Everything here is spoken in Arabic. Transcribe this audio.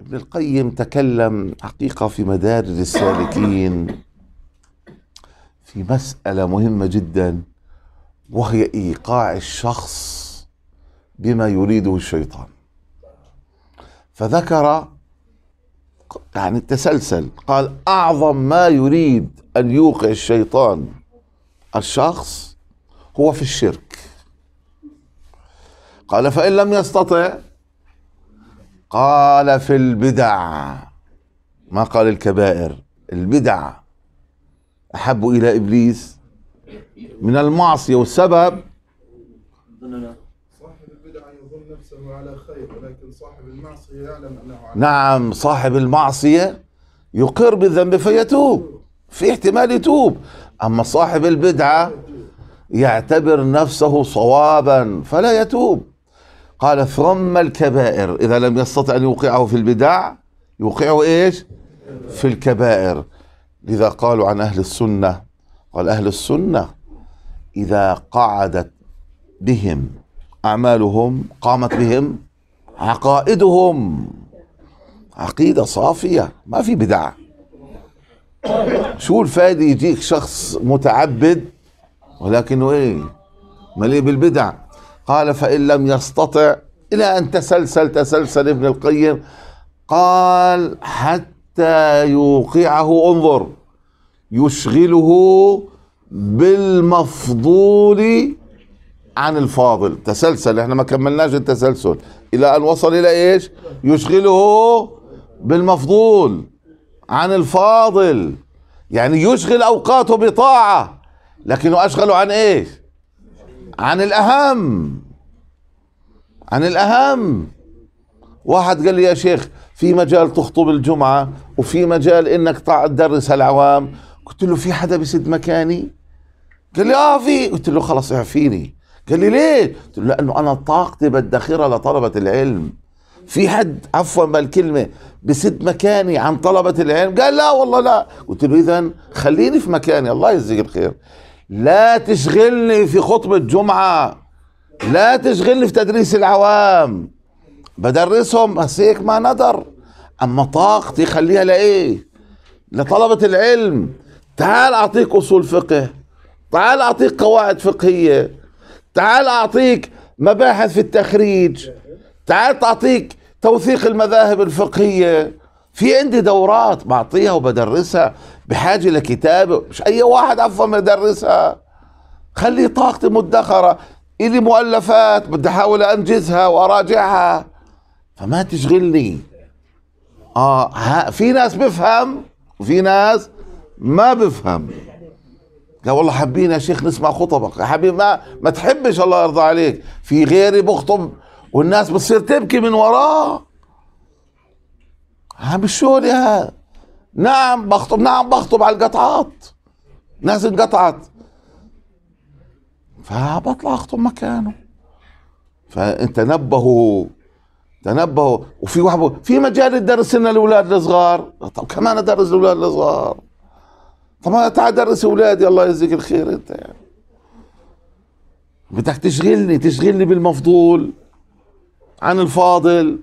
ابن القيم تكلم حقيقة في مدارج السالكين في مسألة مهمة جدا وهي إيقاع الشخص بما يريده الشيطان. فذكر يعني تسلسل قال أعظم ما يريد أن يوقع الشيطان الشخص هو في الشرك. قال فإن لم يستطع قال في البدع. ما قال الكبائر؟ البدع. أحب إلى إبليس من المعصية والسبب. على خير ولكن صاحب المعصية يعلم أنه على نعم صاحب المعصية يقر بالذنب فيتوب في احتمال يتوب. أما صاحب البدعة يعتبر نفسه صوابا فلا يتوب. قال ثم الكبائر. إذا لم يستطع أن يوقعه في البدع يوقعه إيش؟ في الكبائر. لذا قالوا عن أهل السنة قال أهل السنة إذا قعدت بهم أعمالهم قامت بهم عقائدهم. عقيدة صافية ما في بدع شو الفائدة يجيك شخص متعبد ولكنه إيه؟ مليء بالبدع؟ قال فإن لم يستطع إلى أن تسلسل تسلسل ابن القيم قال حتى يوقعه انظر يشغله بالمفضول عن الفاضل. تسلسل إحنا ما كملناش التسلسل. إلى أن وصل إلى إيش? يشغله بالمفضول عن الفاضل. يعني يشغل أوقاته بطاعة لكنه اشغله عن إيش؟ عن الأهم. عن الأهم. واحد قال لي يا شيخ في مجال تخطب الجمعة وفي مجال إنك تدرس العوام. قلت له في حدا بسد مكاني؟ قال لي آه في. قلت له خلص اعفيني. قال لي ليه؟ قلت له لأنه أنا طاقتي بدخرها لطلبة العلم. في حد عفوا بالكلمة بسد مكاني عن طلبة العلم؟ قال لا والله لا. قلت له اذا خليني في مكاني. الله يجزيك الخير. لا تشغلني في خطبة جمعة. لا تشغلني في تدريس العوام. بدرسهم بس هيك ما ندر. أما طاقتي خليها لإيه؟ لطلبة العلم. تعال أعطيك أصول فقه. تعال أعطيك قواعد فقهية. تعال أعطيك مباحث في التخريج. تعال تعطيك توثيق المذاهب الفقهية. في عندي دورات بعطيها وبدرسها بحاجة لكتاب مش أي واحد عفوا بدرسها خلي طاقتي مدخرة. إلي مؤلفات بدي أحاول أنجزها وأراجعها. فما تشغلني. آه في ناس بفهم وفي ناس ما بفهم. قال والله حابين يا شيخ نسمع خطبك. يا حبيبي ما ما تحبش الله يرضى عليك. في غيري بخطب والناس بتصير تبكي من وراه. ها مش شغلي هذا نعم بخطب نعم بخطب على القطعات. ناس انقطعت. فبطلع أخطب مكانه. فأنت نبهوا تنبهوا. وفي واحد في مجال تدرس لنا الأولاد الصغار؟ طب كمان أدرس الأولاد الصغار. طب ما تعال درس أولادي الله يجزيك الخير أنت يعني. بدك تشغلني تشغلني بالمفضول. عن الفاضل.